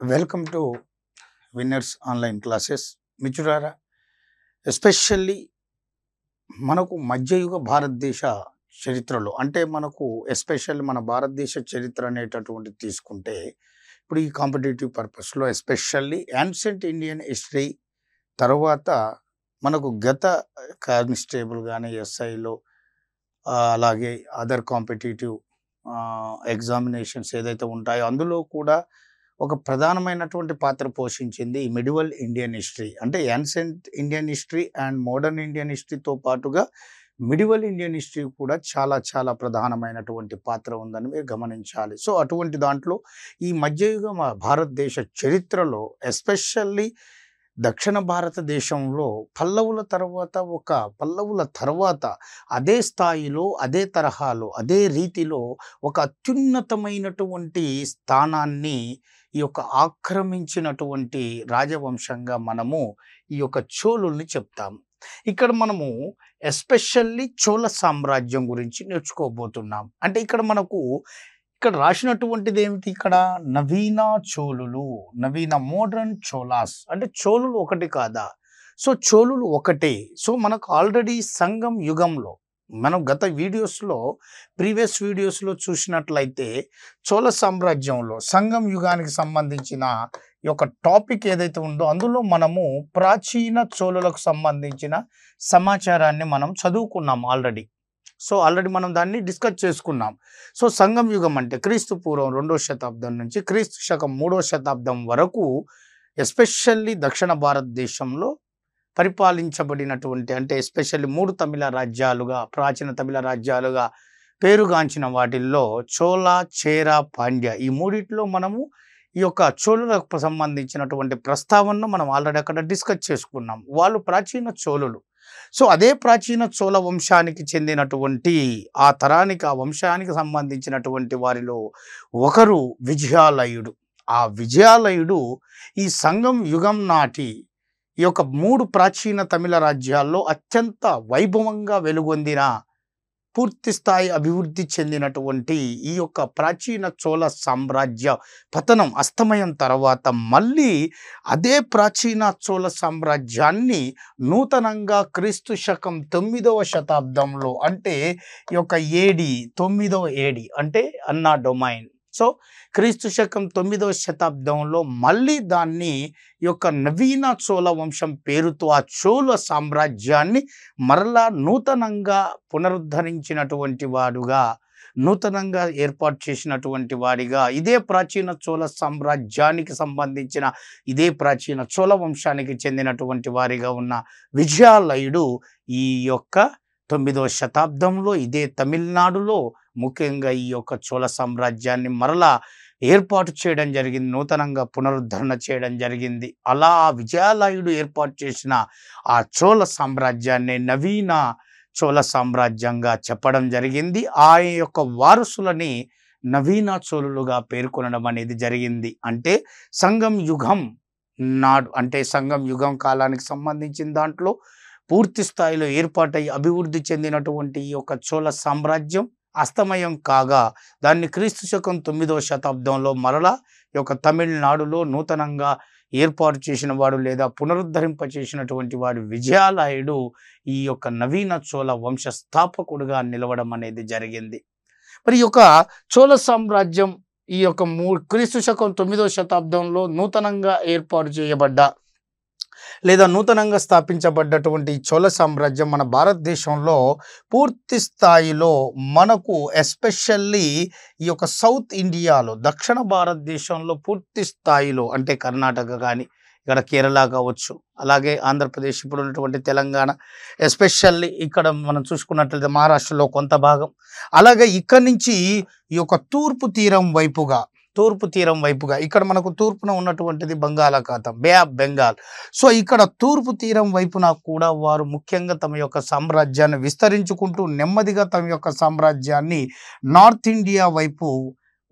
Welcome to winners online classes. మిచురారా especially మనకు మధ్యయుగ భారతదేశ చరిత్రలో అంటే మనకు ఎస్పెషల్లీ మన భారతదేశ చరిత్ర అనేటటువంటి తీసుకుంటే ఇప్పుడు ఈ కాంపిటేటివ్ పర్పస్లో ఎస్పెషల్లీ యాన్సెంట్ ఇండియన్ హిస్టరీ తర్వాత మనకు గత కానిస్టేబుల్ కానీ ఎస్ఐలో అలాగే అదర్ కాంపిటేటివ్ ఎగ్జామినేషన్స్ ఏదైతే ఉంటాయో అందులో కూడా ఒక ప్రధానమైనటువంటి పాత్ర పోషించింది ఈ మిడివల్ ఇండియన్ హిస్టరీ. అంటే ancient Indian history and modern Indian హిస్టరీతో పాటుగా మిడివల్ ఇండియన్ హిస్టరీ కూడా చాలా చాలా ప్రధానమైనటువంటి పాత్ర ఉందని మీరు గమనించాలి. సో అటువంటి దాంట్లో ఈ మధ్యయుగ భారతదేశ చరిత్రలో ఎస్పెషల్లీ దక్షిణ భారతదేశంలో పల్లవుల తర్వాత ఒక పల్లవుల తర్వాత అదే స్థాయిలో అదే తరహాలో అదే రీతిలో ఒక అత్యున్నతమైనటువంటి స్థానాన్ని ఈ యొక్క ఆక్రమించినటువంటి రాజవంశంగా మనము ఈ యొక్క చోళుల్ని చెప్తాము ఇక్కడ మనము ఎస్పెషల్లీ చోళ సామ్రాజ్యం గురించి నేర్చుకోబోతున్నాం. అంటే ఇక్కడ మనకు ఇక్కడ రాసినటువంటిది ఏమిటి ఇక్కడ? నవీన చోళులు నవీన మోడర్న్ చోళాస్. అంటే చోళులు ఒకటి కాదా? సో చోళులు ఒకటే. సో మనకు ఆల్రెడీ సంగం యుగంలో మనం గత వీడియోస్లో ప్రీవియస్ వీడియోస్లో చూసినట్లయితే చోళ సామ్రాజ్యంలో సంగం యుగానికి సంబంధించిన ఈ యొక్క టాపిక్ ఏదైతే ఉందో అందులో మనము ప్రాచీన చోళులకు సంబంధించిన సమాచారాన్ని మనం చదువుకున్నాం ఆల్రెడీ. సో ఆల్రెడీ మనం దాన్ని డిస్కస్ చేసుకున్నాం. సో సంగం యుగం అంటే క్రీస్తు పూర్వం రెండో శతాబ్దం నుంచి క్రీస్తు శకం మూడో శతాబ్దం వరకు ఎస్పెషల్లీ దక్షిణ భారతదేశంలో పరిపాలించబడినటువంటి అంటే ఎస్పెషల్లీ మూడు తమిళ రాజ్యాలుగా ప్రాచీన తమిళ రాజ్యాలుగా పేరుగాంచిన వాటిల్లో చోళ చేర పాండ్య ఈ మూడిట్లో మనము ఈ యొక్క చోళులకు సంబంధించినటువంటి ప్రస్తావనను మనం ఆల్రెడీ అక్కడ డిస్కస్ చేసుకున్నాం. వాళ్ళు ప్రాచీన చోళులు. సో అదే ప్రాచీన చోళ వంశానికి చెందినటువంటి ఆ తరానికి ఆ వంశానికి సంబంధించినటువంటి వారిలో ఒకరు విజయాలయుడు. ఆ విజయాలయుడు ఈ సంగం యుగం నాటి ఈ యొక్క మూడు ప్రాచీన తమిళ రాజ్యాల్లో అత్యంత వైభవంగా వెలుగొందిన పూర్తి స్థాయి అభివృద్ధి చెందినటువంటి ఈ యొక్క ప్రాచీన చోళ సామ్రాజ్య పతనం అస్తమయం తర్వాత మళ్ళీ అదే ప్రాచీన చోళ సామ్రాజ్యాన్ని నూతనంగా క్రీస్తు శకం తొమ్మిదవ శతాబ్దంలో అంటే ఈ యొక్క ఏడి తొమ్మిదవ ఏడి అంటే అన్నా డొమైన్. సో క్రీస్తు శకం తొమ్మిదవ శతాబ్దంలో మళ్ళీ దాన్ని యొక్క నవీన చోళ వంశం పేరుతో ఆ చోళ సామ్రాజ్యాన్ని మరలా నూతనంగా పునరుద్ధరించినటువంటి వాడుగా నూతనంగా ఏర్పాటు చేసినటువంటి వాడిగా ఇదే ప్రాచీన చోళ సామ్రాజ్యానికి సంబంధించిన ఇదే ప్రాచీన చోళ వంశానికి చెందినటువంటి వారిగా ఉన్న విజయాలయుడు ఈ యొక్క తొమ్మిదవ శతాబ్దంలో ఇదే తమిళనాడులో ముఖ్యంగా ఈ యొక్క చోళ సామ్రాజ్యాన్ని మరలా ఏర్పాటు చేయడం జరిగింది. నూతనంగా పునరుద్ధరణ చేయడం జరిగింది. అలా ఆ విజయాలయుడు ఏర్పాటు చేసిన ఆ చోళ సామ్రాజ్యాన్ని నవీన చోళ సామ్రాజ్యంగా చెప్పడం జరిగింది. ఆయన యొక్క వారసులని నవీన చోళులుగా పేర్కొనడం అనేది జరిగింది. అంటే సంగం యుగం నాడు అంటే సంగం యుగం కాలానికి సంబంధించిన దాంట్లో పూర్తి స్థాయిలో ఏర్పాటై అభివృద్ధి చెందినటువంటి ఈ యొక్క చోళ సామ్రాజ్యం అస్తమయం కాగా దాన్ని క్రీస్తు శకం తొమ్మిదవ శతాబ్దంలో మరలా యొక్క తమిళనాడులో నూతనంగా ఏర్పాటు చేసిన వాడు లేదా పునరుద్ధరింప చేసినటువంటి వాడు విజయాలయుడు ఈ యొక్క నవీన చోళ వంశ స్థాపకుడుగా నిలవడం అనేది జరిగింది. మరి ఈ యొక్క చోళ సామ్రాజ్యం ఈ యొక్క మూ క్రీస్తు శకం తొమ్మిదవ శతాబ్దంలో నూతనంగా ఏర్పాటు చేయబడ్డ లేదా నూతనంగా స్థాపించబడ్డటువంటి చోళ సామ్రాజ్యం మన భారతదేశంలో పూర్తి స్థాయిలో మనకు ఎస్పెషల్లీ ఈ యొక్క సౌత్ ఇండియాలో దక్షిణ భారతదేశంలో పూర్తి స్థాయిలో అంటే కర్ణాటక కానీ ఇక్కడ కేరళ కావచ్చు అలాగే ఆంధ్రప్రదేశ్ ఇప్పుడు ఉన్నటువంటి తెలంగాణ ఎస్పెషల్లీ ఇక్కడ మనం చూసుకున్నట్లయితే మహారాష్ట్రలో కొంత భాగం. అలాగే ఇక్కడి నుంచి ఈ యొక్క తూర్పు తీరం వైపుగా తూర్పు తీరం వైపుగా ఇక్కడ మనకు తూర్పున ఉన్నటువంటిది బంగాళాఖాతం బే ఆఫ్ బెంగాల్. సో ఇక్కడ తూర్పు తీరం వైపున కూడా వారు ముఖ్యంగా తమ యొక్క సామ్రాజ్యాన్ని విస్తరించుకుంటూ నెమ్మదిగా తమ యొక్క సామ్రాజ్యాన్ని నార్త్ ఇండియా వైపు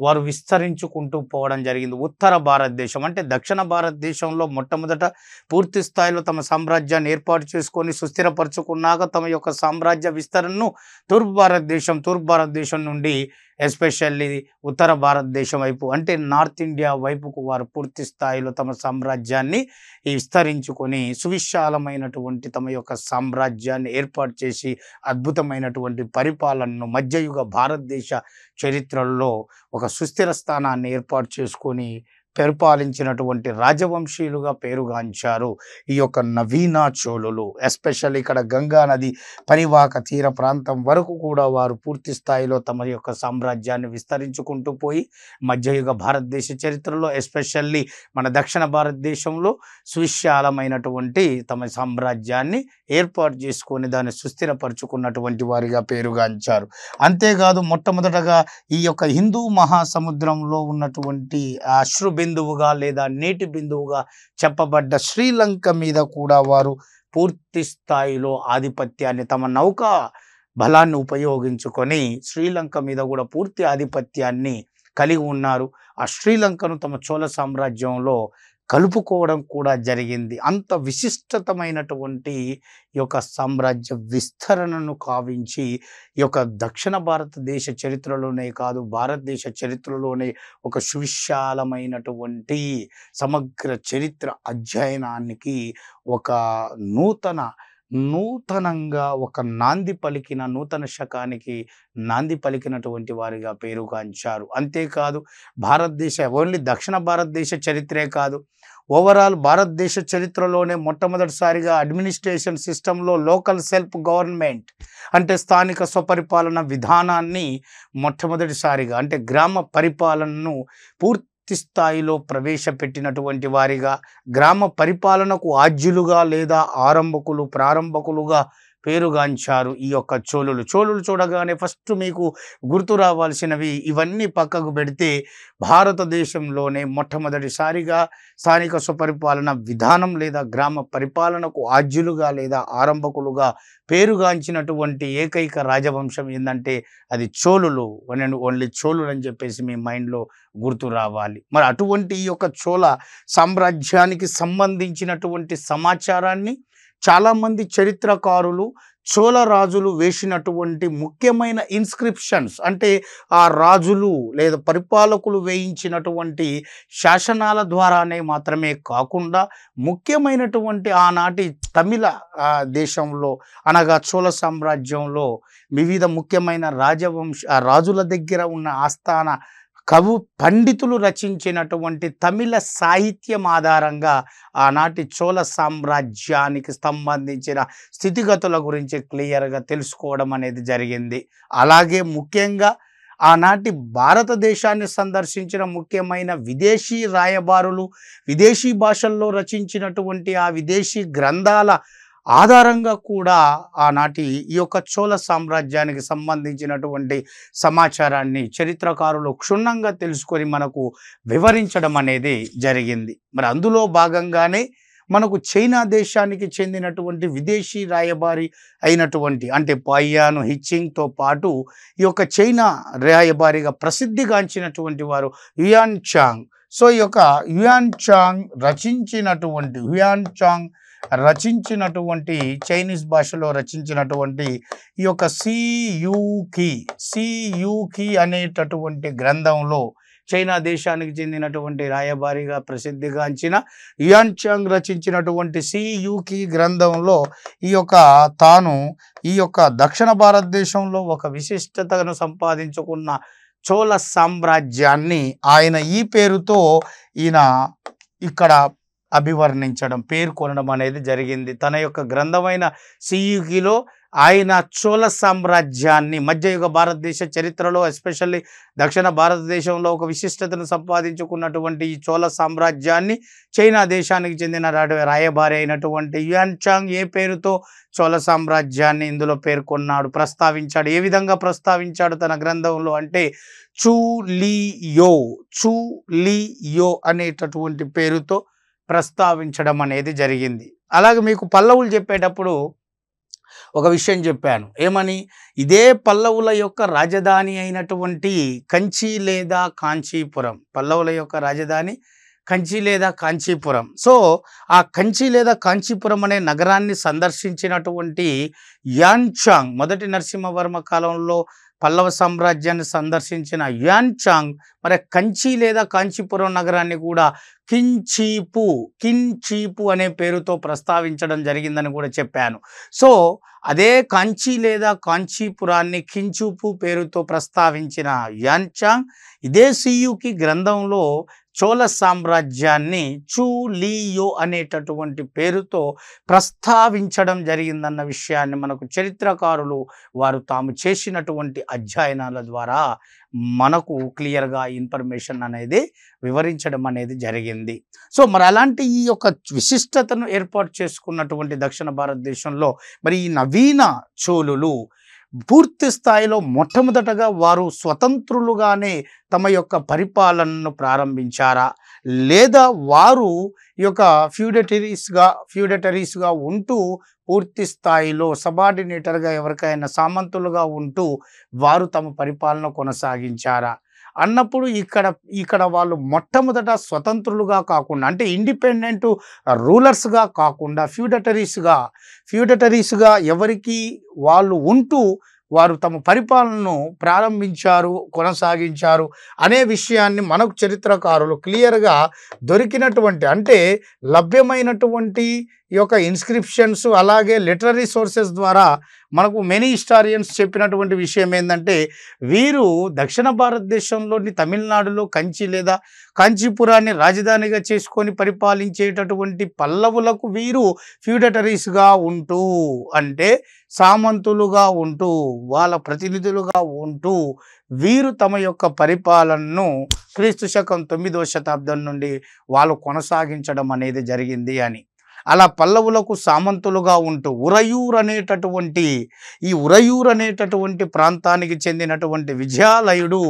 వారు విస్తరించుకుంటూ పోవడం జరిగింది. ఉత్తర భారతదేశం అంటే దక్షిణ భారతదేశంలో మొట్టమొదట పూర్తి స్థాయిలో తమ సామ్రాజ్యాన్ని ఏర్పాటు చేసుకొని సుస్థిరపరచుకున్నాక తమ యొక్క సామ్రాజ్య విస్తరణను తూర్పు భారతదేశం తూర్పు భారతదేశం నుండి ఎస్పెషల్లీ ఉత్తర భారతదేశం వైపు అంటే నార్త్ ఇండియా వైపుకు వారు పూర్తి స్థాయిలో తమ సామ్రాజ్యాన్ని విస్తరించుకొని సువిశాలమైనటువంటి తమ యొక్క సామ్రాజ్యాన్ని ఏర్పాటు చేసి అద్భుతమైనటువంటి పరిపాలనను మధ్యయుగ భారతదేశ చరిత్రలో ఒక సుస్థిర స్థానాన్ని ఏర్పాటు చేసుకొని పరిపాలించినటువంటి రాజవంశీయులుగా పేరుగాంచారు ఈ యొక్క నవీన చోళులు. ఎస్పెషల్ ఇక్కడ గంగా నది పరివాహక తీర ప్రాంతం వరకు కూడా వారు పూర్తి స్థాయిలో తమ యొక్క సామ్రాజ్యాన్ని విస్తరించుకుంటూ పోయి మధ్యయుగ భారతదేశ చరిత్రలో ఎస్పెషల్లీ మన దక్షిణ భారతదేశంలో సువిశాలమైనటువంటి తమ సామ్రాజ్యాన్ని ఏర్పాటు చేసుకొని దాన్ని సుస్థిరపరుచుకున్నటువంటి వారిగా పేరుగాంచారు. అంతేకాదు మొట్టమొదటగా ఈ యొక్క హిందూ మహాసముద్రంలో ఉన్నటువంటి అశ్రుబి బిందువుగా లేదా నీటి బిందువుగా చెప్పబడ్డ శ్రీలంక మీద కూడా వారు పూర్తి స్థాయిలో ఆధిపత్యాన్ని తమ నౌకా బలాన్ని ఉపయోగించుకొని శ్రీలంక మీద కూడా పూర్తి ఆధిపత్యాన్ని కలిగి ఉన్నారు. ఆ శ్రీలంకను తమ చోళ సామ్రాజ్యంలో కలుపుకోవడం కూడా జరిగింది. అంత విశిష్టతమైనటువంటి ఈ యొక్క సామ్రాజ్య విస్తరణను కావించి ఈ యొక్క దక్షిణ భారతదేశ చరిత్రలోనే కాదు భారతదేశ చరిత్రలోనే ఒక సువిశాలమైనటువంటి సమగ్ర చరిత్ర అధ్యయనానికి ఒక నూతన నూతనంగా ఒక నాంది పలికిన నూతన శకానికి నాంది పలికినటువంటి వారిగా పేరుగాంచారు. అంతేకాదు భారతదేశ ఓన్లీ దక్షిణ భారతదేశ చరిత్రే కాదు ఓవరాల్ భారతదేశ చరిత్రలోనే మొట్టమొదటిసారిగా అడ్మినిస్ట్రేషన్ సిస్టంలో లోకల్ సెల్ఫ్ గవర్నమెంట్ అంటే స్థానిక స్వపరిపాలన విధానాన్ని మొట్టమొదటిసారిగా అంటే గ్రామ పరిపాలనను పూర్తి స్థాయిలో ప్రవేశపెట్టినటువంటి వారిగా గ్రామ పరిపాలనకు ఆద్యులుగా లేదా ఆరంభకులు ప్రారంభకులుగా పేరుగాంచారు ఈ యొక్క చోళులు. చోళులు చూడగానే ఫస్ట్ మీకు గుర్తు రావాల్సినవి ఇవన్నీ పక్కకు పెడితే భారతదేశంలోనే మొట్టమొదటిసారిగా స్థానిక స్వపరిపాలన విధానం లేదా గ్రామ పరిపాలనకు ఆద్యులుగా లేదా ఆరంభకులుగా పేరుగాంచినటువంటి ఏకైక రాజవంశం ఏంటంటే అది చోళులు. అండ్ ఓన్లీ చోళులు అని చెప్పేసి మీ మైండ్లో గుర్తు రావాలి. మరి అటువంటి ఈ యొక్క చోళ సామ్రాజ్యానికి సంబంధించినటువంటి సమాచారాన్ని చాలామంది చరిత్రకారులు చోళ రాజులు వేసినటువంటి ముఖ్యమైన ఇన్స్క్రిప్షన్స్ అంటే ఆ రాజులు లేదా పరిపాలకులు వేయించినటువంటి శాసనాల ద్వారానే మాత్రమే కాకుండా ముఖ్యమైనటువంటి ఆనాటి తమిళ దేశంలో అనగా చోళ సామ్రాజ్యంలో వివిధ ముఖ్యమైన రాజవంశ ఆ రాజుల దగ్గర ఉన్న ఆస్థాన కవు పండితులు రచించినటువంటి తమిళ సాహిత్యం ఆధారంగా ఆనాటి చోళ సామ్రాజ్యానికి సంబంధించిన స్థితిగతుల గురించి క్లియర్గా తెలుసుకోవడం అనేది జరిగింది. అలాగే ముఖ్యంగా ఆనాటి భారతదేశాన్ని సందర్శించిన ముఖ్యమైన విదేశీ రాయబారులు విదేశీ భాషల్లో రచించినటువంటి ఆ విదేశీ గ్రంథాల ఆధారంగా కూడా ఆనాటి ఈ యొక్క చోళ సామ్రాజ్యానికి సంబంధించినటువంటి సమాచారాన్ని చరిత్రకారులు క్షుణ్ణంగా తెలుసుకొని మనకు వివరించడం అనేది జరిగింది. మరి అందులో భాగంగానే మనకు చైనా దేశానికి చెందినటువంటి విదేశీ రాయబారి అయినటువంటి అంటే పాయ్యాను హిచ్చింగ్తో పాటు ఈ యొక్క చైనా రాయబారిగా ప్రసిద్ధిగాంచినటువంటి వారు యుయాన్ చాంగ్ సో ఈ యొక్క యుయాన్ చాంగ్ రచించినటువంటి యుయాన్ చాంగ్ రచించినటువంటి చైనీస్ భాషలో రచించినటువంటి ఈ యొక్క సియుకి సియుకి అనేటటువంటి గ్రంథంలో చైనా దేశానికి చెందినటువంటి రాయబారిగా ప్రసిద్ధిగాంచిన యుయాన్చాంగ్ రచించినటువంటి సియుకి గ్రంథంలో ఈ యొక్క తాను ఈ యొక్క దక్షిణ భారతదేశంలో ఒక విశిష్టతను సంపాదించుకున్న చోళ సామ్రాజ్యాన్ని ఆయన ఈ పేరుతో ఈయన ఇక్కడ అభివర్ణించడం పేర్కొనడం అనేది జరిగింది. తన యొక్క గ్రంథమైన సియుకిలో ఆయన చోళ సామ్రాజ్యాన్ని మధ్యయుగ భారతదేశ చరిత్రలో ఎస్పెషల్లీ దక్షిణ భారతదేశంలో ఒక విశిష్టతను సంపాదించుకున్నటువంటి ఈ చోళ సామ్రాజ్యాన్ని చైనా దేశానికి చెందిన రాయబారి అయినటువంటి యుయాన్ చాంగ్ ఏ పేరుతో చోళ సామ్రాజ్యాన్ని ఇందులో పేర్కొన్నాడు ప్రస్తావించాడు ఏ విధంగా ప్రస్తావించాడు తన గ్రంథంలో అంటే చూ లీ చూ అనేటటువంటి పేరుతో ప్రస్తావించడం అనేది జరిగింది. అలాగే మీకు పల్లవులు చెప్పేటప్పుడు ఒక విషయం చెప్పాను. ఏమని? ఇదే పల్లవుల యొక్క రాజధాని అయినటువంటి కంచి లేదా కాంచీపురం. పల్లవుల యొక్క రాజధాని కంచి లేదా కాంచీపురం. సో ఆ కంచి లేదా కాంచీపురం అనే నగరాన్ని సందర్శించినటువంటి యాన్చాంగ్ మొదటి నరసింహవర్మ కాలంలో పల్లవ సామ్రాజ్యాన్ని సందర్శించిన యాన్చాంగ్ మరి కంచి లేదా కాంచీపురం నగరాన్ని కూడా కించీపు కించీపు అనే పేరుతో ప్రస్తావించడం జరిగిందని కూడా చెప్పాను. సో అదే కాంచి లేదా కాంచీపురాన్ని కించూపు పేరుతో ప్రస్తావించిన యాన్చాంగ్ ఇదే సియుకి గ్రంథంలో చోళ సామ్రాజ్యాన్ని చూలియో అనేటటువంటి పేరుతో ప్రస్తావించడం జరిగిందన్న విషయాన్ని మనకు చరిత్రకారులు వారు తాము చేసినటువంటి అధ్యయనాల ద్వారా మనకు క్లియర్గా ఇన్ఫర్మేషన్ అనేది వివరించడం అనేది జరిగింది. సో మరి అలాంటి ఈ యొక్క విశిష్టతను ఏర్పాటు చేసుకున్నటువంటి దక్షిణ భారతదేశంలో మరి ఈ నవీన చోళులు పూర్తి స్థాయిలో మొట్టమొదటగా వారు స్వతంత్రులుగానే తమ యొక్క పరిపాలనను ప్రారంభించారా? లేదా వారు ఈ యొక్క ఫ్యూడటరీస్గా ఫ్యూడటరీస్గా ఉంటూ పూర్తి స్థాయిలో సబార్డినేటర్గా ఎవరికైనా సామంతులుగా ఉంటూ వారు తమ పరిపాలన కొనసాగించారా? అన్నప్పుడు ఇక్కడ ఇక్కడ వాళ్ళు మొట్టమొదట స్వతంత్రులుగా కాకుండా అంటే ఇండిపెండెంట్ రూలర్స్గా కాకుండా ఫ్యూడటరీస్గా ఫ్యూడటరీస్గా ఎవరికి వాళ్ళు ఉంటూ వారు తమ పరిపాలనను ప్రారంభించారు కొనసాగించారు అనే విషయాన్ని మనకు చరిత్రకారులు క్లియర్గా దొరికినటువంటి అంటే లభ్యమైనటువంటి ఈ యొక్క ఇన్స్క్రిప్షన్స్ అలాగే లిటరరీ సోర్సెస్ ద్వారా మనకు మెనీ హిస్టారియన్స్ చెప్పినటువంటి విషయం ఏంటంటే వీరు దక్షిణ భారతదేశంలోని తమిళనాడులో కంచి లేదా కాంచీపురాన్ని రాజధానిగా చేసుకొని పరిపాలించేటటువంటి పల్లవులకు వీరు ఫ్యూడటరీస్గా ఉంటూ అంటే సామంతులుగా ఉంటూ వాళ్ళ ప్రతినిధులుగా ఉంటూ వీరు తమ యొక్క పరిపాలనను క్రీస్తు శకం తొమ్మిదవ శతాబ్దం నుండి వాళ్ళు కొనసాగించడం అనేది జరిగింది అని. అలా పల్లవులకు సామంతులుగా ఉంటూ ఉరయూర్ అనేటటువంటి ఈ ఉరయూర్ అనేటటువంటి ప్రాంతానికి చెందినటువంటి విజయాలయుడు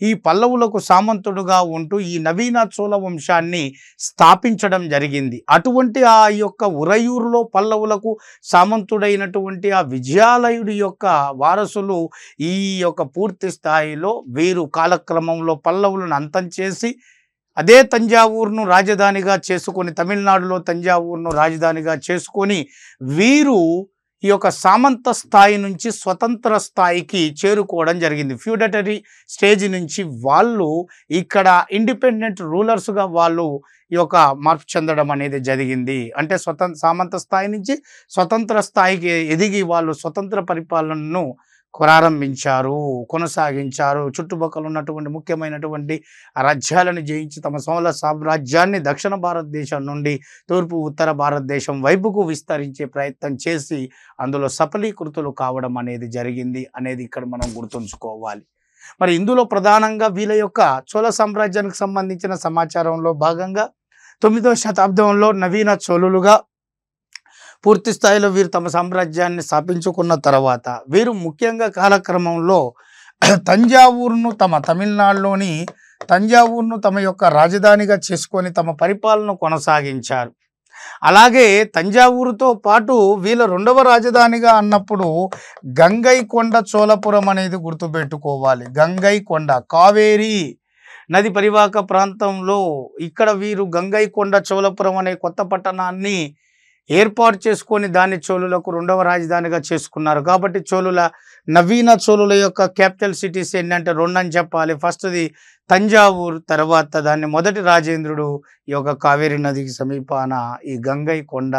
ఈ పల్లవులకు సామంతుడుగా ఉంటూ ఈ నవీన చోళ వంశాన్ని స్థాపించడం జరిగింది. అటువంటి ఆ యొక్క ఉరయూరులో పల్లవులకు సామంతుడైనటువంటి ఆ విజయాలయుడి యొక్క వారసులు ఈ యొక్క పూర్తి స్థాయిలో వీరు కాలక్రమంలో పల్లవులను అంతం చేసి అదే తంజావూరును రాజధానిగా చేసుకొని తమిళనాడులో తంజావూరును రాజధానిగా చేసుకొని వీరు ఈ యొక్క సామంత స్థాయి నుంచి స్వతంత్ర స్థాయికి చేరుకోవడం జరిగింది. ఫ్యూడటరీ స్టేజ్ నుంచి వాళ్ళు ఇక్కడ ఇండిపెండెంట్ రూలర్స్గా వాళ్ళు ఈ యొక్క మార్పు చెందడం అనేది జరిగింది. అంటే స్వతంత్ర సామంత స్థాయి నుంచి స్వతంత్ర స్థాయికి ఎదిగి వాళ్ళు స్వతంత్ర పరిపాలనను ప్రారంభించారు కొనసాగించారు. చుట్టుపక్కల ఉన్నటువంటి ముఖ్యమైనటువంటి రాజ్యాలను జయించి తమ సోమల సామ్రాజ్యాన్ని దక్షిణ భారతదేశం నుండి తూర్పు ఉత్తర భారతదేశం వైపుకు విస్తరించే ప్రయత్నం చేసి అందులో సఫలీకృతులు కావడం అనేది జరిగింది అనేది ఇక్కడ మనం గుర్తుంచుకోవాలి. మరి ఇందులో ప్రధానంగా వీళ్ళ యొక్క చోళ సామ్రాజ్యానికి సంబంధించిన సమాచారంలో భాగంగా తొమ్మిదవ శతాబ్దంలో నవీన చోళులుగా పూర్తి స్థాయిలో వీరు తమ సామ్రాజ్యాన్ని స్థాపించుకున్న తర్వాత వీరు ముఖ్యంగా కాలక్రమంలో తంజావూరును తమ తమిళనాడులోని తంజావూరును తమ యొక్క రాజధానిగా చేసుకొని తమ పరిపాలన కొనసాగించారు. అలాగే తంజావూరుతో పాటు వీళ్ళ రెండవ రాజధానిగా అన్నప్పుడు గంగైకొండ చోళపురం అనేది గుర్తుపెట్టుకోవాలి. గంగైకొండ కావేరి నది పరివాహక ప్రాంతంలో ఇక్కడ వీరు గంగైకొండ చోళపురం అనే కొత్త పట్టణాన్ని ఏర్పాటు చేసుకొని దాన్ని చోళులకు రెండవ రాజధానిగా చేసుకున్నారు. కాబట్టి చోళుల నవీన చోళుల యొక్క క్యాపిటల్ సిటీస్ ఏంటంటే రెండు అని చెప్పాలి. ఫస్ట్ది తంజావూరు తర్వాత దాన్ని మొదటి రాజేంద్రుడు ఈ యొక్క కావేరి నదికి సమీపాన ఈ గంగై కొండ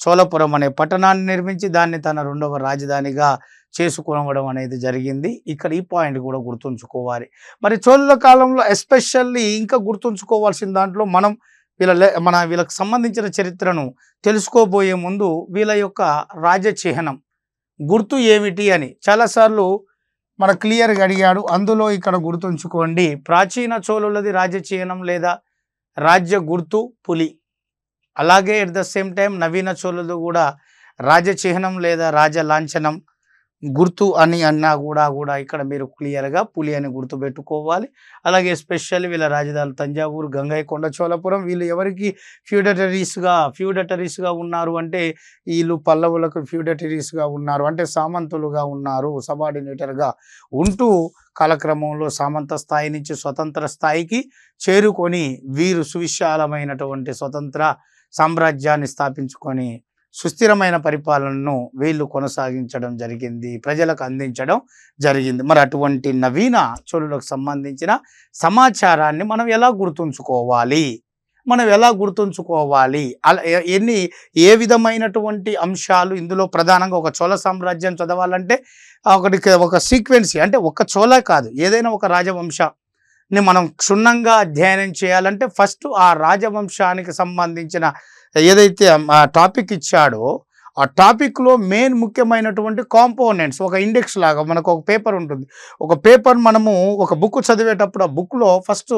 చోళపురం అనే పట్టణాన్ని నిర్మించి దాన్ని తన రెండవ రాజధానిగా చేసుకోవడం అనేది జరిగింది. ఇక్కడ ఈ పాయింట్ కూడా గుర్తుంచుకోవాలి. మరి చోళుల కాలంలో ఎస్పెషల్లీ ఇంకా గుర్తుంచుకోవాల్సిన దాంట్లో మనం వీళ్ళ లే- మన వీళ్ళకి సంబంధించిన చరిత్రను తెలుసుకోబోయే ముందు వీళ్ళ యొక్క రాజచిహ్నం గుర్తు ఏమిటి అని. చాలాసార్లు మన క్లియర్గా అడిగాడు. అందులో ఇక్కడ గుర్తుంచుకోండి. ప్రాచీన చోళులది రాజచిహ్నం లేదా రాజ్య గుర్తు పులి. అలాగే ఎట్ ద సేమ్ టైం నవీన చోళులు కూడా రాజచిహ్నం లేదా రాజ లాంఛనం గుర్తు అని అన్నా కూడా కూడా ఇక్కడ మీరు క్లియర్గా పులి అని గుర్తు పెట్టుకోవాలి అలాగే ఎస్పెషల్లీ వీళ్ళ రాజధాని తంజావూరు గంగైకొండ చోళపురం వీళ్ళు ఎవరికి ఫ్యూడటరీస్గా ఫ్యూడటరీస్గా ఉన్నారు అంటే వీళ్ళు పల్లవులకు ఫ్యూడటరీస్గా ఉన్నారు అంటే సామంతులుగా ఉన్నారు సబార్డినేటర్గా ఉంటూ కాలక్రమంలో సామంత స్థాయి నుంచి స్వతంత్ర స్థాయికి చేరుకొని వీరు సువిశాలమైనటువంటి స్వతంత్ర సామ్రాజ్యాన్ని స్థాపించుకొని సుస్థిరమైన పరిపాలనను వీళ్ళు కొనసాగించడం జరిగింది ప్రజలకు అందించడం జరిగింది. మరి అటువంటి నవీన చోళులకు సంబంధించిన సమాచారాన్ని మనం ఎలా గుర్తుంచుకోవాలి? మనం ఎలా గుర్తుంచుకోవాలి? అలా ఎన్ని ఏ విధమైనటువంటి అంశాలు ఇందులో ప్రధానంగా ఒక చోళ సామ్రాజ్యం చదవాలంటే ఒకటి ఒక సీక్వెన్సీ అంటే ఒక చోళ కాదు ఏదైనా ఒక రాజవంశాన్ని మనం క్షుణ్ణంగా అధ్యయనం చేయాలంటే ఫస్ట్ ఆ రాజవంశానికి సంబంధించిన ఏదైతే ఆ టాపిక్ ఇచ్చాడో ఆ టాపిక్లో మెయిన్ ముఖ్యమైనటువంటి కాంపోనెంట్స్ ఒక ఇండెక్స్ లాగా మనకు ఒక పేపర్ ఉంటుంది. ఒక పేపర్ మనము ఒక బుక్ చదివేటప్పుడు ఆ బుక్లో ఫస్ట్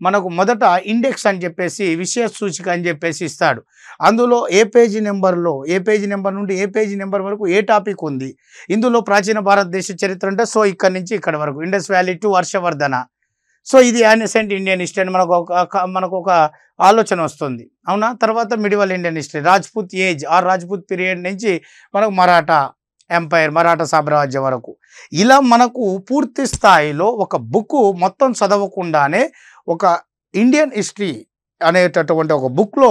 మనకు మొదట ఇండెక్స్ అని చెప్పేసి విషయ సూచిక అని చెప్పేసి ఇస్తాడు. అందులో ఏ పేజీ నెంబర్లో ఏ పేజీ నెంబర్ నుండి ఏ పేజీ నెంబర్ వరకు ఏ టాపిక్ ఉంది? ఇందులో ప్రాచీన భారతదేశ చరిత్ర అంటే సో ఇక్కడ నుంచి ఇక్కడ వరకు. Indus valley to Harshavardhana so ఇది యానిసెంట్ ఇండియన్ హిస్టరీ అని మనకు ఒక మనకు ఒక ఆలోచన వస్తుంది. అవునా? తర్వాత medieval Indian history. Rajput age ఆ రాజ్పుత్ పీరియడ్ నుంచి మనకు మరాఠా ఎంపైర్ మరాఠా సామ్రాజ్యం వరకు. ఇలా మనకు పూర్తి స్థాయిలో ఒక బుక్ మొత్తం చదవకుండానే ఒక ఇండియన్ హిస్టరీ అనేటటువంటి ఒక బుక్లో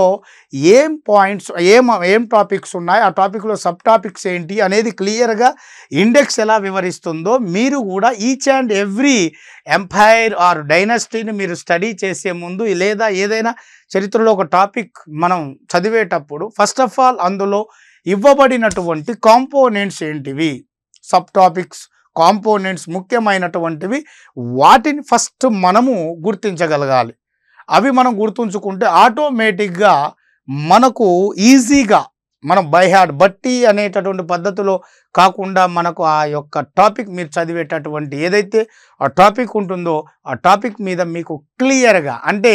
ఏం పాయింట్స్ ఏం ఏం టాపిక్స్ ఉన్నాయి ఆ టాపిక్లో సబ్ టాపిక్స్ ఏంటి అనేది క్లియర్గా ఇండెక్స్ ఎలా వివరిస్తుందో మీరు కూడా each and every empire or డైనస్టీని మీరు స్టడీ చేసే ముందు లేదా ఏదైనా చరిత్రలో ఒక టాపిక్ మనం చదివేటప్పుడు ఫస్ట్ ఆఫ్ ఆల్ అందులో ఇవ్వబడినటువంటి కాంపోనెంట్స్ ఏంటివి? సబ్ టాపిక్స్ కాంపోనెంట్స్ ముఖ్యమైనటువంటివి వాటిని ఫస్ట్ మనము గుర్తించగలగాలి. అవి మనం గుర్తుంచుకుంటే ఆటోమేటిక్గా మనకు ఈజీగా మనం బై హ్యాడ్ బట్టి అనేటటువంటి పద్ధతిలో కాకుండా మనకు ఆ యొక్క టాపిక్ మీరు చదివేటటువంటి ఏదైతే ఆ టాపిక్ ఉంటుందో ఆ టాపిక్ మీద మీకు క్లియర్గా అంటే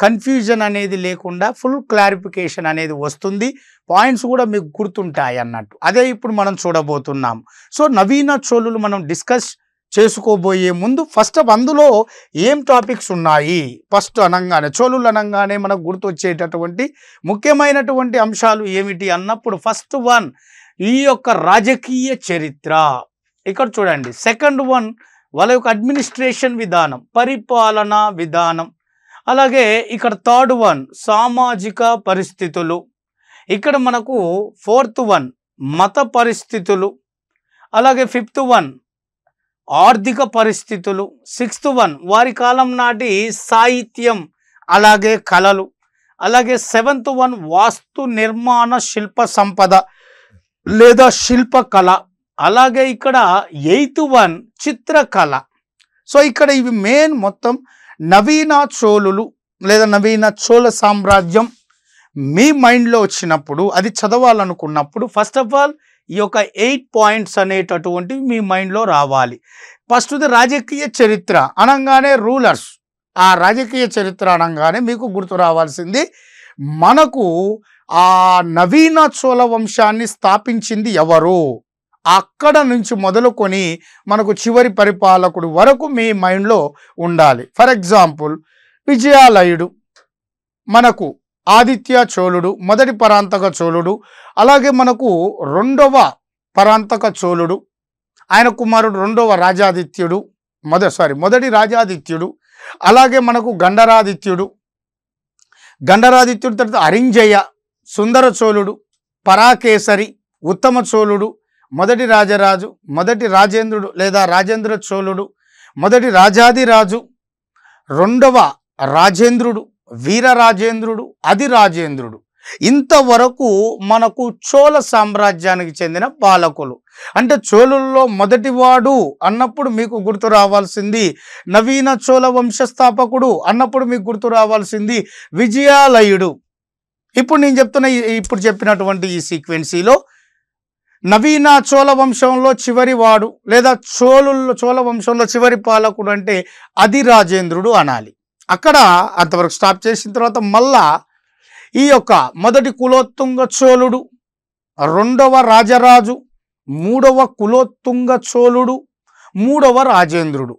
కన్ఫ్యూజన్ అనేది లేకుండా ఫుల్ క్లారిఫికేషన్ అనేది వస్తుంది. పాయింట్స్ కూడా మీకు గుర్తుంటాయి అన్నట్టు అదే ఇప్పుడు మనం చూడబోతున్నాం. సో నవీన చోళులు మనం డిస్కస్ చేసుకోబోయే ముందు ఫస్ట్ ఆఫ్ అందులో ఏం టాపిక్స్ ఉన్నాయి? ఫస్ట్ అనగానే చోళులు అనగానే మనకు గుర్తొచ్చేటటువంటి ముఖ్యమైనటువంటి అంశాలు ఏమిటి అన్నప్పుడు ఫస్ట్ వన్ ఈ యొక్క రాజకీయ చరిత్ర. ఇక్కడ చూడండి సెకండ్ వన్ వాళ్ళ యొక్క అడ్మినిస్ట్రేషన్ విధానం పరిపాలనా విధానం. అలాగే ఇక్కడ థర్డ్ వన్ సామాజిక పరిస్థితులు. ఇక్కడ మనకు ఫోర్త్ వన్ మత పరిస్థితులు. అలాగే ఫిఫ్త్ వన్ ఆర్థిక పరిస్థితులు. సిక్స్త్ వన్ వారి కాలం నాటి సాహిత్యం అలాగే కళలు. అలాగే సెవెంత్ వన్ వాస్తు నిర్మాణ శిల్ప సంపద లేదా శిల్పకళ. అలాగే ఇక్కడ ఎయిత్ వన్ చిత్రకళ. సో ఇక్కడ ఇవి మెయిన్ మొత్తం నవీన చోళులు లేదా నవీన చోళ సామ్రాజ్యం మీ మైండ్లో వచ్చినప్పుడు అది చదవాలనుకున్నప్పుడు ఫస్ట్ ఆఫ్ ఆల్ ఈ యొక్క ఎయిట్ పాయింట్స్ అనేటటువంటివి మీ మైండ్లో రావాలి. ఫస్ట్ది రాజకీయ చరిత్ర అనగానే రూలర్స్. ఆ రాజకీయ చరిత్ర అనగానే మీకు గుర్తు రావాల్సింది మనకు ఆ నవీన చోళ వంశాన్ని స్థాపించింది ఎవరు? అక్కడ నుంచి మొదలుకొని మనకు చివరి పరిపాలకుడు వరకు మీ మైండ్లో ఉండాలి. ఫర్ ఎగ్జాంపుల్ విజయాలయుడు మనకు ఆదిత్య చోళుడు మొదటి పరాంతక చోళుడు అలాగే మనకు రెండవ పరాంతక చోళుడు ఆయన కుమారుడు రెండవ రాజాదిత్యుడు మొద సారీ మొదటి రాజాదిత్యుడు అలాగే మనకు గండరాదిత్యుడు. గండరాదిత్యుడు తర్వాత అరింజయ్య సుందర చోళుడు పరాకేసరి ఉత్తమ చోళుడు మొదటి రాజరాజు మొదటి రాజేంద్రుడు లేదా రాజేంద్ర చోళుడు మొదటి రాజాదిరాజు రెండవ రాజేంద్రుడు వీరరాజేంద్రుడు అది రాజేంద్రుడు. ఇంతవరకు మనకు చోళ సామ్రాజ్యానికి చెందిన పాలకులు అంటే చోళుల్లో మొదటివాడు అన్నప్పుడు మీకు గుర్తు రావాల్సింది నవీన చోళ వంశస్థాపకుడు అన్నప్పుడు మీకు గుర్తు రావాల్సింది విజయాలయుడు. ఇప్పుడు నేను చెప్తున్న ఈ- ఇప్పుడు చెప్పినటువంటి ఈ సీక్వెన్సీలో నవీన చోళ వంశంలో చివరి వాడు లేదా చోళుల్లో చోళ వంశంలో చివరి పాలకుడు అంటే అది రాజేంద్రుడు అనాలి. అక్కడ అంతవరకు స్టాప్ చేసిన తర్వాత మళ్ళా ఈ యొక్క మొదటి కులోత్తుంగ చోళుడు రెండవ రాజరాజు మూడవ కులోత్తుంగ చోళుడు మూడవ రాజేంద్రుడు.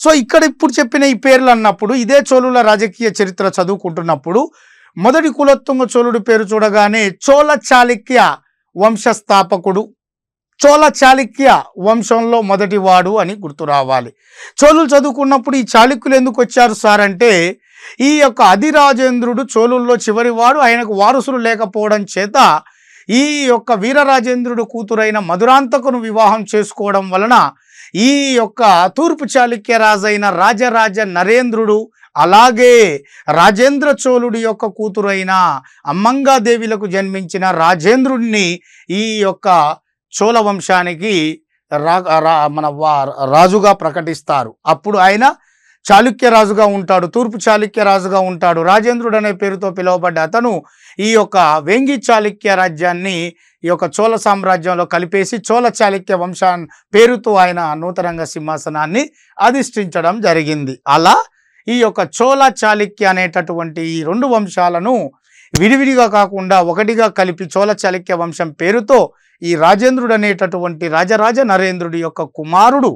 సో ఇక్కడ ఇప్పుడు చెప్పిన ఈ పేర్లు అన్నప్పుడు ఇదే చోళుల రాజకీయ చరిత్ర చదువుకుంటున్నప్పుడు మొదటి కులోత్తుంగ చోళుడి పేరు చూడగానే చోళ చాళుక్య వంశస్థాపకుడు చోళ చాళుక్య వంశంలో మొదటివాడు అని గుర్తు రావాలి. చోళులు చదువుకున్నప్పుడు ఈ చాళుక్యులు ఎందుకు వచ్చారు సార్ అంటే ఈ యొక్క అధిరాజేంద్రుడు చోళుల్లో చివరివాడు ఆయనకు వారసులు లేకపోవడం చేత ఈ యొక్క వీరరాజేంద్రుడు కూతురైన మధురాంతకును వివాహం చేసుకోవడం వలన ఈ యొక్క తూర్పు చాళుక్య రాజైన రాజరాజ నరేంద్రుడు అలాగే రాజేంద్ర చోళుడి యొక్క కూతురైన అమ్మంగాదేవిలకు జన్మించిన రాజేంద్రుడిని ఈ యొక్క చోళ వంశానికి రా రా- మన వా- రాజుగా ప్రకటిస్తారు. అప్పుడు ఆయన చాళుక్య రాజుగా ఉంటాడు తూర్పు చాళుక్య రాజుగా ఉంటాడు. రాజేంద్రుడు అనే పేరుతో పిలువబడ్డ అతను ఈ యొక్క వేంగి చాళుక్య రాజ్యాన్ని ఈ యొక్క చోళ సామ్రాజ్యంలో కలిపేసి చోళ చాళుక్య వంశా పేరుతో ఆయన నూతనంగా సింహాసనాన్ని అధిష్ఠించడం జరిగింది. అలా ఈ యొక్క చోళ చాళుక్య అనేటటువంటి ఈ రెండు వంశాలను విడివిడిగా కాకుండా ఒకటిగా కలిపి చోళ చాళుక్య వంశం పేరుతో ఈ రాజేంద్రుడు అనేటటువంటి రాజరాజ నరేంద్రుడి యొక్క కుమారుడు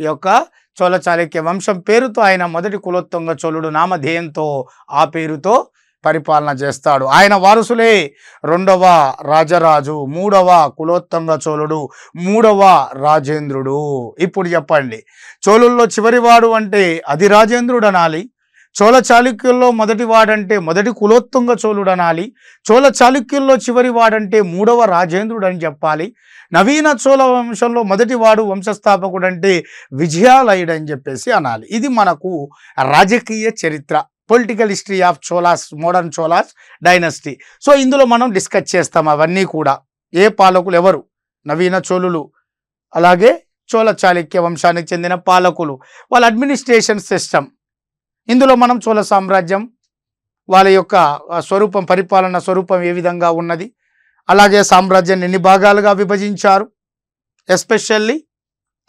ఈ యొక్క చోళ చాళుక్య వంశం పేరుతో ఆయన మొదటి కులోత్తంగ చోళుడు నామధేయంతో ఆ పేరుతో పరిపాలన చేస్తాడు. ఆయన వారసులే రెండవ రాజరాజు మూడవ కులోత్తంగ చోళుడు మూడవ రాజేంద్రుడు. ఇప్పుడు చెప్పండి చోళుల్లో చివరివాడు అంటే అది రాజేంద్రుడు అనాలి చోళ చాళుక్యుల్లో మొదటి వాడంటే మొదటి కులోత్తుంగ చోళుడు అనాలి చోళ చాళుక్యుల్లో చివరి వాడంటే మూడవ రాజేంద్రుడు అని చెప్పాలి. నవీన చోళ వంశంలో మొదటి వాడు వంశస్థాపకుడు అంటే విజయాలయుడు అని చెప్పేసి అనాలి. ఇది మనకు రాజకీయ చరిత్ర political history of Cholas modern Cholas dynasty. So ఇందులో మనం డిస్కస్ చేస్తాం అవన్నీ కూడా. ఏ పాలకులు ఎవరు? నవీన చోళులు అలాగే చోళ చాళుక్య వంశానికి చెందిన పాలకులు. వాళ్ళ అడ్మినిస్ట్రేషన్ సిస్టమ్. ఇందులో మనం చోళ సామ్రాజ్యం వాళ్ళ యొక్క స్వరూపం పరిపాలన స్వరూపం ఏ విధంగా ఉన్నది? అలాగే సామ్రాజ్యాన్ని ఎన్ని భాగాలుగా విభజించారు? ఎస్పెషల్లీ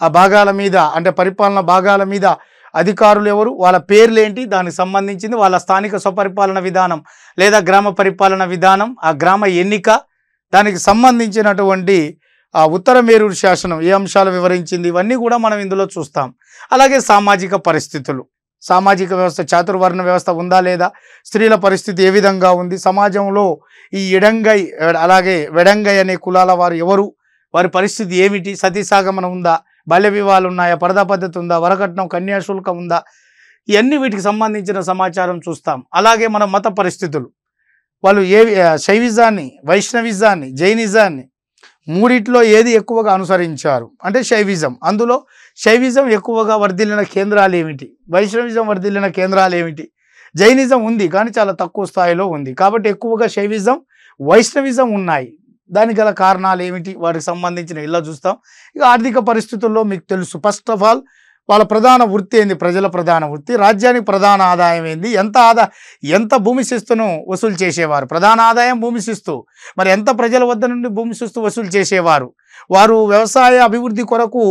ఆ భాగాల మీద అంటే పరిపాలన భాగాల మీద అధికారులు ఎవరు? వాళ్ళ పేర్లు ఏంటి దానికి సంబంధించింది వాళ్ళ స్థానిక స్వపరిపాలన విధానం లేదా గ్రామ పరిపాలన విధానం ఆ గ్రామ ఎన్నిక దానికి సంబంధించినటువంటి ఆ ఉత్తర మేరూరు శాసనం ఏ అంశాలు వివరించింది? ఇవన్నీ కూడా మనం ఇందులో చూస్తాం. అలాగే సామాజిక పరిస్థితులు. సామాజిక వ్యవస్థ చాతుర్వర్ణ వ్యవస్థ ఉందా లేదా? స్త్రీల పరిస్థితి ఏ విధంగా ఉంది? సమాజంలో ఈ ఎడంగై అలాగే వెడంగై అనే కులాల వారు ఎవరు? వారి పరిస్థితి ఏమిటి? సతీసాగమనం ఉందా? బాల్య వివాహాలు ఉన్నాయా? పరదా పద్ధతి ఉందా? వరకట్నం కన్యాశుల్కం ఉందా? ఇవన్నీ వీటికి సంబంధించిన సమాచారం చూస్తాం. అలాగే మన మత పరిస్థితులు. వాళ్ళు ఏ శైవిజాన్ని వైష్ణవిజాన్ని జైనిజాన్ని మూడిట్లో ఏది ఎక్కువగా అనుసరించారు? అంటే శైవిజం. అందులో శైవిజం ఎక్కువగా వర్ధిల్లిన కేంద్రాలు ఏమిటి? వైష్ణవిజం వర్ధిల్లిన కేంద్రాలు ఏమిటి? జైనిజం ఉంది కానీ చాలా తక్కువ స్థాయిలో ఉంది. కాబట్టి ఎక్కువగా శైవిజం వైష్ణవిజం ఉన్నాయి. దానికి గల కారణాలు ఏమిటి? వాటికి సంబంధించిన ఇలా చూస్తాం. ఇక ఆర్థిక పరిస్థితుల్లో మీకు తెలుసు. ఫస్ట్ ఆఫ్ ఆల్ వాళ్ళ ప్రధాన వృత్తి ఏంది? ప్రజల ప్రధాన వృత్తి. రాజ్యానికి ప్రధాన ఆదాయం ఏంది? ఎంత ఆదా ఎంత భూమి శిస్తును వసూలు చేసేవారు? ప్రధాన ఆదాయం భూమి శిస్తు. మరి ఎంత ప్రజల వద్ద నుండి భూమి శిస్తు వసూలు చేసేవారు? వారు వ్యవసాయ అభివృద్ధి కొరకు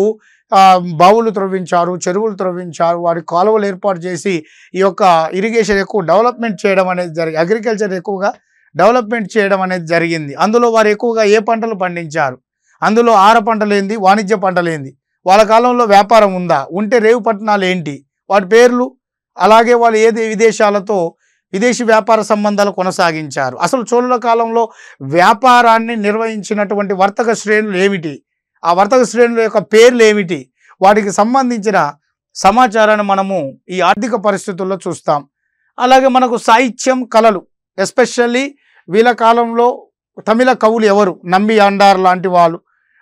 బావులు త్రవ్వించారు చెరువులు త్రవ్వించారు వారి కాలువలు ఏర్పాటు చేసి ఈ యొక్క ఇరిగేషన్ ఎక్కువ డెవలప్మెంట్ చేయడం అనేది జరిగి అగ్రికల్చర్ ఎక్కువగా డెవలప్మెంట్ చేయడం అనేది జరిగింది. అందులో వారు ఎక్కువగా ఏ పంటలు పండించారు? అందులో ఆర పంటలేంది వాణిజ్య పంటలేంది వాళ్ళ కాలంలో వ్యాపారం ఉందా? ఉంటే రేవు పట్టణాలు ఏంటి? వాటి పేర్లు అలాగే వాళ్ళు ఏది విదేశాలతో విదేశీ వ్యాపార సంబంధాలు కొనసాగించారు? అసలు చోళుల కాలంలో వ్యాపారాన్ని నిర్వహించినటువంటి వర్తక శ్రేణులు ఏమిటి? ఆ వర్తక శ్రేణుల యొక్క పేర్లు ఏమిటి? వాటికి సంబంధించిన సమాచారాన్ని మనము ఈ ఆర్థిక పరిస్థితుల్లో చూస్తాం. అలాగే మనకు సాహిత్యం కళలు ఎస్పెషల్లీ వీళ్ళ కాలంలో తమిళ కవులు ఎవరు? నంబి అండార్ లాంటి వాళ్ళు.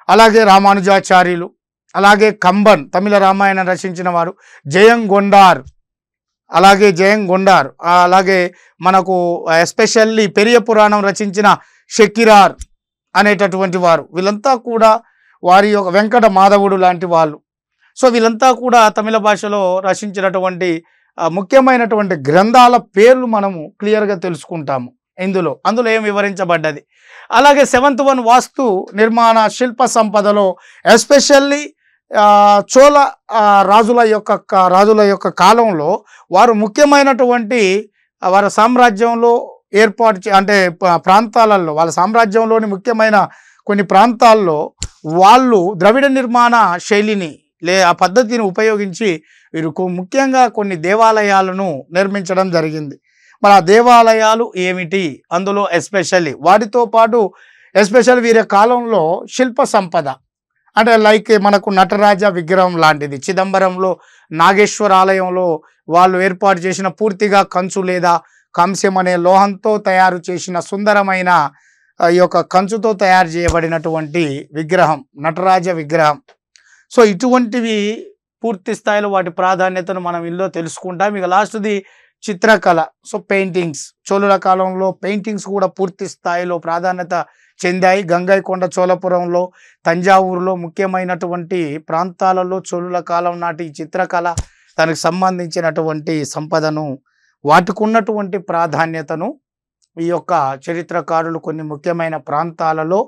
అలాగే రామానుజాచార్యులు అలాగే కంబన్ తమిళ రామాయణం రచించిన వారు. జయం గొండార్. అలాగే జయం గొండార్. అలాగే మనకు ఎస్పెషల్లీ పెరియ పురాణం రచించిన షకిరార్ అనేటటువంటి వారు. వీళ్ళంతా కూడా వారి యొక్క వెంకట మాధవుడు లాంటి వాళ్ళు. సో వీళ్ళంతా కూడా తమిళ భాషలో రచించినటువంటి ముఖ్యమైనటువంటి గ్రంథాల పేర్లు మనము క్లియర్గా తెలుసుకుంటాము ఇందులో. అందులో ఏం వివరించబడ్డది? అలాగే సెవెంత్ వన్ వాస్తు నిర్మాణ శిల్ప సంపదలో ఎస్పెషల్లీ చోళ రాజుల యొక్క రాజుల యొక్క కాలంలో వారు ముఖ్యమైనటువంటి వారి సామ్రాజ్యంలో ఏర్పాటు చే అంటే ప్రాంతాలలో వాళ్ళ సామ్రాజ్యంలోని ముఖ్యమైన కొన్ని ప్రాంతాల్లో వాళ్ళు ద్రవిడ నిర్మాణ శైలిని లే ఆ పద్ధతిని ఉపయోగించి వీరు ముఖ్యంగా కొన్ని దేవాలయాలను నిర్మించడం జరిగింది. మరి ఆ దేవాలయాలు ఏమిటి? అందులో ఎస్పెషల్లీ వాటితో పాటు ఎస్పెషల్ వీరి కాలంలో శిల్ప సంపద. అంటే లైక్ మనకు నటరాజ విగ్రహం లాంటిది. చిదంబరంలో నాగేశ్వర ఆలయంలో వాళ్ళు ఏర్పాటు చేసిన పూర్తిగా కంచు లేదా కంస్యం అనే లోహంతో తయారు చేసిన సుందరమైన ఈ యొక్క కంచుతో తయారు చేయబడినటువంటి విగ్రహం నటరాజ విగ్రహం. సో ఇటువంటివి పూర్తి స్థాయిలో వాటి ప్రాధాన్యతను మనం ఇందులో తెలుసుకుంటాం. ఇక లాస్ట్ది చిత్రకళ. So paintings. చోళుల కాలంలో పెయింటింగ్స్ కూడా పూర్తి స్థాయిలో ప్రాధాన్యత చెందాయి. గంగైకొండ చోళపురంలో తంజావూరులో ముఖ్యమైనటువంటి ప్రాంతాలలో చోళుల కాలం నాటి చిత్రకళ దానికి సంబంధించినటువంటి సంపదను వాటికున్నటువంటి ప్రాధాన్యతను ఈ యొక్క చరిత్రకారులు కొన్ని ముఖ్యమైన ప్రాంతాలలో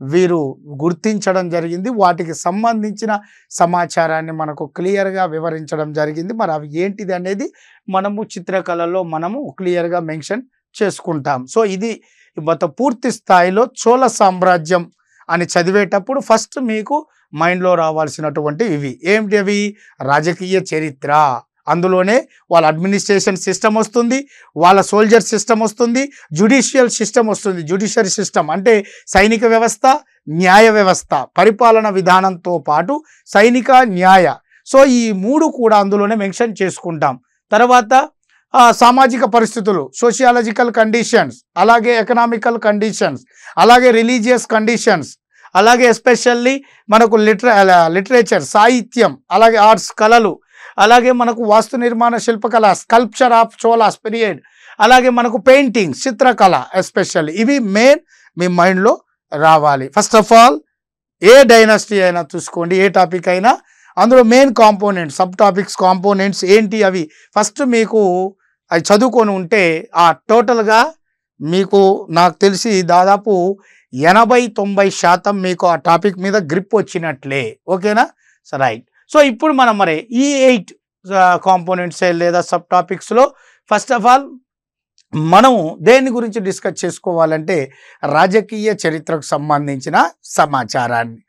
వీరు గుర్తించడం జరిగింది. వాటికి సంబంధించిన సమాచారాన్ని మనకు క్లియర్గా వివరించడం జరిగింది. మరి అవి ఏంటిది అనేది మనము చిత్రకళలో మనము క్లియర్గా మెన్షన్ చేసుకుంటాం. సో ఇది మొత్తం పూర్తి స్థాయిలో చోళ సామ్రాజ్యం అని చదివేటప్పుడు ఫస్ట్ మీకు మైండ్లో రావాల్సినటువంటి ఇవి. ఏమిటి అవి? రాజకీయ చరిత్ర. అందులోనే వాళ్ళ అడ్మినిస్ట్రేషన్ సిస్టమ్ వస్తుంది వాళ్ళ సోల్జర్ సిస్టమ్ వస్తుంది జ్యుడిషియల్ సిస్టమ్ వస్తుంది. జ్యుడిషియరీ సిస్టమ్ అంటే సైనిక వ్యవస్థ న్యాయ వ్యవస్థ పరిపాలన విధానంతో పాటు సైనిక న్యాయ. సో ఈ మూడు కూడా అందులోనే మెన్షన్ చేసుకుంటాం. తర్వాత సామాజిక పరిస్థితులు సోషియాలజికల్ కండిషన్స్ అలాగే ఎకనామికల్ కండిషన్స్ అలాగే రిలీజియస్ కండిషన్స్ అలాగే ఎస్పెషల్లీ మనకు లిటర లిటరేచర్ సాహిత్యం అలాగే ఆర్ట్స్ కళలు అలాగే మనకు వాస్తు నిర్మాణ శిల్పకళ స్కల్ప్చర్ ఆఫ్ చోలాస్ పీరియడ్ అలాగే మనకు పెయింటింగ్ చిత్రకళ ఎస్పెషల్లీ ఇవి మెయిన్ మీ మైండ్లో రావాలి. ఫస్ట్ ఆఫ్ ఆల్ ఏ డైనాసిటీ అయినా చూసుకోండి ఏ టాపిక్ అయినా. అందులో main components sub topics components ఏంటి అవి? ఫస్ట్ మీకు అది చదువుకొని ఉంటే ఆ టోటల్గా మీకు నాకు తెలిసి దాదాపు ఎనభై తొంభై శాతం మీకు ఆ టాపిక్ మీద గ్రిప్ వచ్చినట్లే. ఓకేనా? So right. సో ఇప్పుడు మనం మరి ఈ ఎయిట్ కాంపోనెంట్స్ లేదా సబ్ టాపిక్స్లో ఫస్ట్ ఆఫ్ ఆల్ మనము దేని గురించి డిస్కస్ చేసుకోవాలంటే రాజకీయ చరిత్రకు సంబంధించిన సమాచారాన్ని.